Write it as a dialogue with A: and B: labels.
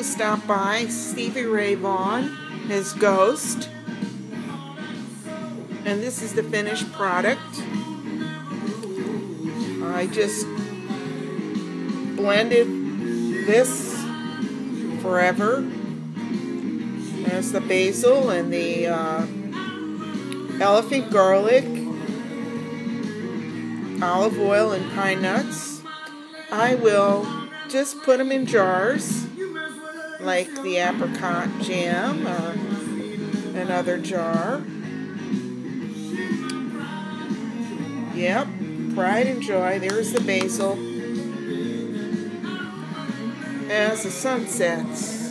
A: who stopped by, Stevie Ray Vaughan, his ghost. And this is the finished product. I just blended this forever. There's the basil and the uh, elephant garlic, olive oil, and pine nuts. I will just put them in jars like the apricot jam or another jar. Yep, pride and joy. There's the basil as the sun sets.